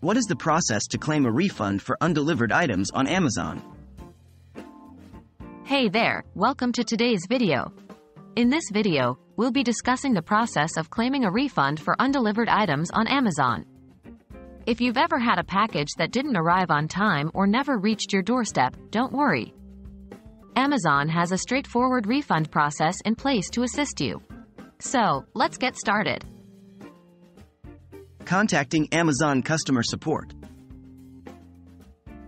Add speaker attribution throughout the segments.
Speaker 1: What is the process to claim a refund for undelivered items on Amazon?
Speaker 2: Hey there, welcome to today's video. In this video, we'll be discussing the process of claiming a refund for undelivered items on Amazon. If you've ever had a package that didn't arrive on time or never reached your doorstep, don't worry. Amazon has a straightforward refund process in place to assist you. So, let's get started.
Speaker 1: Contacting Amazon customer support.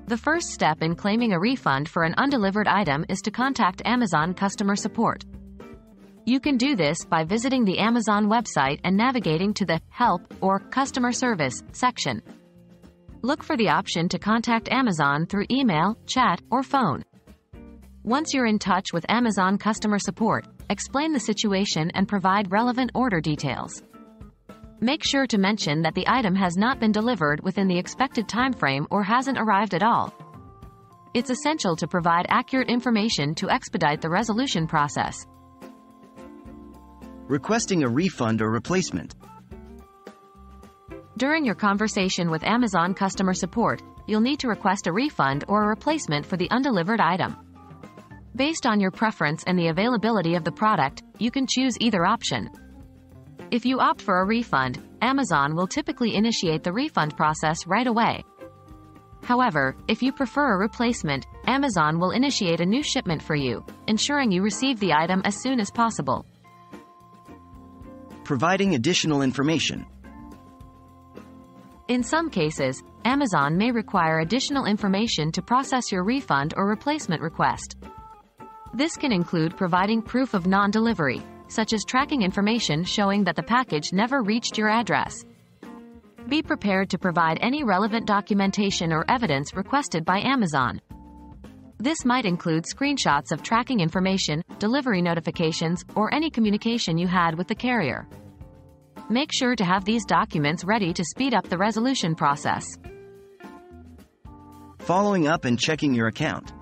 Speaker 2: The first step in claiming a refund for an undelivered item is to contact Amazon customer support. You can do this by visiting the Amazon website and navigating to the Help or Customer Service section. Look for the option to contact Amazon through email, chat, or phone. Once you're in touch with Amazon customer support, explain the situation and provide relevant order details. Make sure to mention that the item has not been delivered within the expected timeframe or hasn't arrived at all. It's essential to provide accurate information to expedite the resolution process.
Speaker 1: Requesting a refund or replacement.
Speaker 2: During your conversation with Amazon customer support, you'll need to request a refund or a replacement for the undelivered item. Based on your preference and the availability of the product, you can choose either option. If you opt for a refund, Amazon will typically initiate the refund process right away. However, if you prefer a replacement, Amazon will initiate a new shipment for you, ensuring you receive the item as soon as possible.
Speaker 1: Providing additional information.
Speaker 2: In some cases, Amazon may require additional information to process your refund or replacement request. This can include providing proof of non-delivery, such as tracking information showing that the package never reached your address. Be prepared to provide any relevant documentation or evidence requested by Amazon. This might include screenshots of tracking information, delivery notifications, or any communication you had with the carrier. Make sure to have these documents ready to speed up the resolution process.
Speaker 1: Following up and checking your account.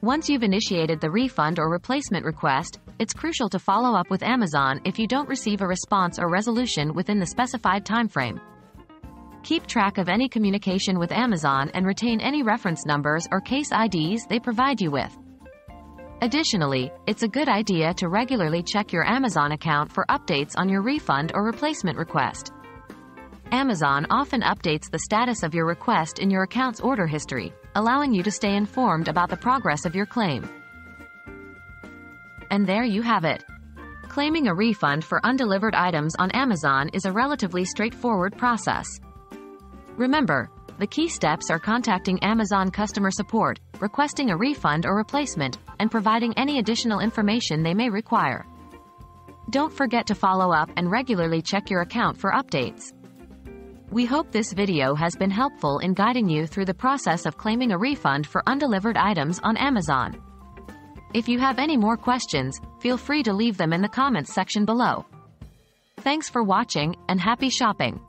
Speaker 2: Once you've initiated the refund or replacement request, it's crucial to follow up with Amazon if you don't receive a response or resolution within the specified timeframe. Keep track of any communication with Amazon and retain any reference numbers or case IDs they provide you with. Additionally, it's a good idea to regularly check your Amazon account for updates on your refund or replacement request. Amazon often updates the status of your request in your account's order history, allowing you to stay informed about the progress of your claim. And there you have it. Claiming a refund for undelivered items on Amazon is a relatively straightforward process. Remember, the key steps are contacting Amazon customer support, requesting a refund or replacement, and providing any additional information they may require. Don't forget to follow up and regularly check your account for updates. We hope this video has been helpful in guiding you through the process of claiming a refund for undelivered items on Amazon. If you have any more questions, feel free to leave them in the comments section below. Thanks for watching, and happy shopping!